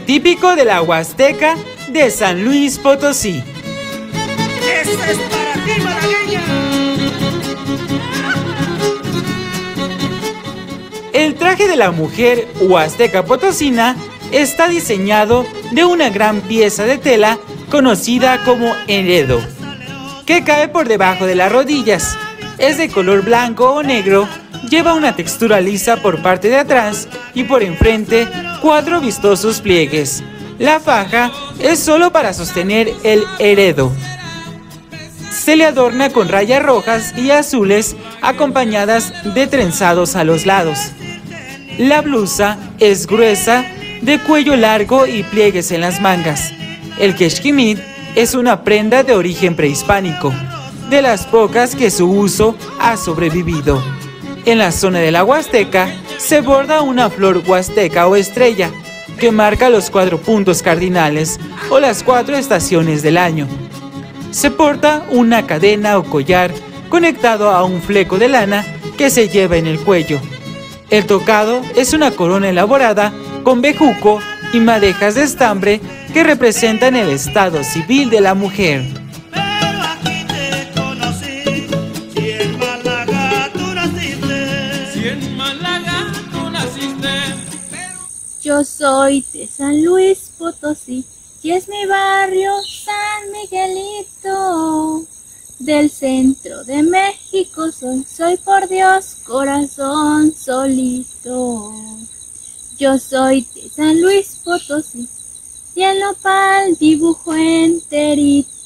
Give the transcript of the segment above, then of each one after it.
típico de la Huasteca de San Luis Potosí. ¡Ese es para ti, malagueña! El traje de la mujer huasteca potosina está diseñado de una gran pieza de tela conocida como heredo, que cae por debajo de las rodillas. Es de color blanco o negro, lleva una textura lisa por parte de atrás y por enfrente cuatro vistosos pliegues. La faja es solo para sostener el heredo. Se le adorna con rayas rojas y azules acompañadas de trenzados a los lados. La blusa es gruesa, de cuello largo y pliegues en las mangas. El keshkimit es una prenda de origen prehispánico, de las pocas que su uso ha sobrevivido. En la zona de la Huasteca se borda una flor huasteca o estrella, que marca los cuatro puntos cardinales o las cuatro estaciones del año. Se porta una cadena o collar conectado a un fleco de lana que se lleva en el cuello. El tocado es una corona elaborada con bejuco y madejas de estambre que representan el estado civil de la mujer. Pero aquí te conocí, si en Málaga Yo soy de San Luis Potosí y es mi barrio San Miguelito. Del centro de México soy, soy por Dios corazón solito. Yo soy de San Luis Potosí y el nopal dibujo enterito.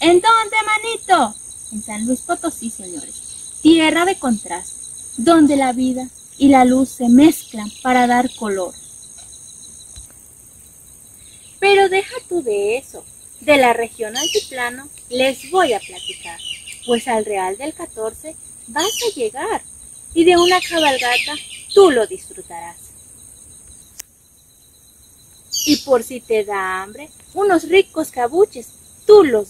¿En dónde, manito? En San Luis Potosí, señores. Tierra de contraste, donde la vida y la luz se mezclan para dar color. Pero deja tú de eso. De la región altiplano les voy a platicar, pues al Real del 14 vas a llegar y de una cabalgata tú lo disfrutarás. Y por si te da hambre, unos ricos cabuches tú los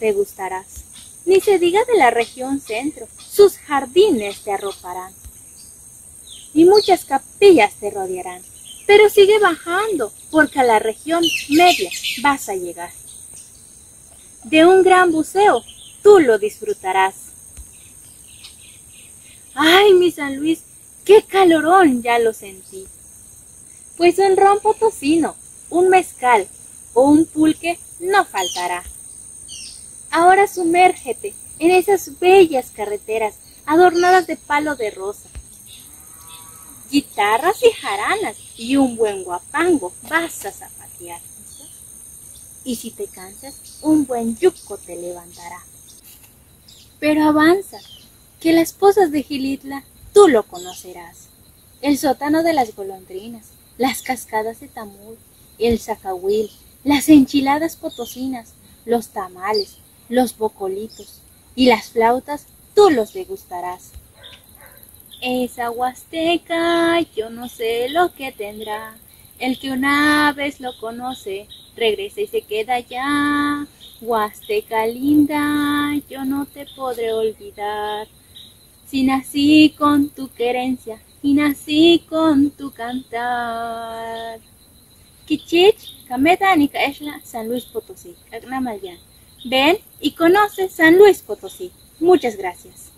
degustarás. Ni se diga de la región centro, sus jardines te arroparán y muchas capillas te rodearán. Pero sigue bajando, porque a la región media vas a llegar. De un gran buceo, tú lo disfrutarás. Ay, mi San Luis, qué calorón ya lo sentí. Pues un ron potosino, un mezcal o un pulque no faltará. Ahora sumérgete en esas bellas carreteras adornadas de palo de rosa guitarras y jaranas y un buen guapango vas a zapatear. Y si te cansas, un buen yuco te levantará. Pero avanza, que las pozas de Gilitla tú lo conocerás. El sótano de las golondrinas, las cascadas de Tamul, el zacahuil, las enchiladas potosinas, los tamales, los bocolitos y las flautas tú los degustarás. Esa huasteca, yo no sé lo que tendrá. El que una vez lo conoce, regresa y se queda allá. Huasteca linda, yo no te podré olvidar. Si nací con tu querencia y nací con tu cantar. Kichich, Kameta Anika Esla, San Luis Potosí. Ven y conoce San Luis Potosí. Muchas gracias.